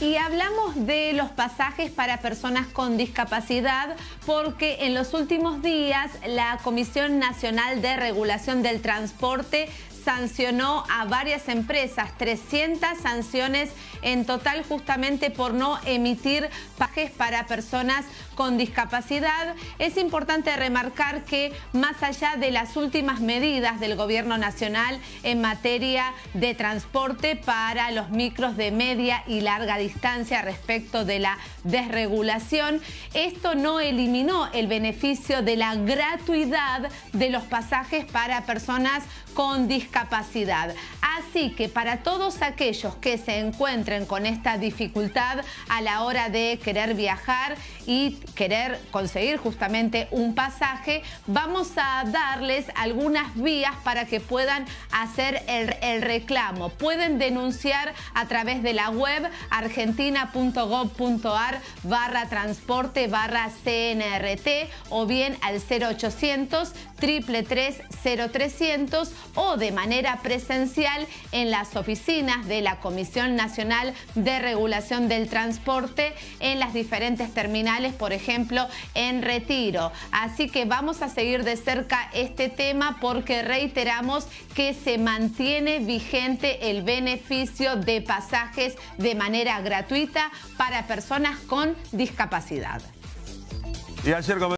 Y hablamos de los pasajes para personas con discapacidad porque en los últimos días la Comisión Nacional de Regulación del Transporte sancionó a varias empresas, 300 sanciones en total justamente por no emitir pajes para personas con discapacidad. Es importante remarcar que más allá de las últimas medidas del gobierno nacional en materia de transporte para los micros de media y larga distancia respecto de la desregulación, esto no eliminó el beneficio de la gratuidad de los pasajes para personas con discapacidad. Así que para todos aquellos que se encuentren con esta dificultad a la hora de querer viajar y querer conseguir justamente un pasaje, vamos a darles algunas vías para que puedan hacer el, reclamo. Pueden denunciar a través de la web argentina.gov.ar barra transporte barra CNRT o bien al 0800 333 0300 o de manera presencial en las oficinas de la Comisión Nacional de Regulación del Transporte en las diferentes terminales, por ejemplo, en Retiro. Así que vamos a seguir de cerca este tema porque reiteramos que se mantiene vigente el beneficio de pasajes de manera gratuita para personas con discapacidad. Y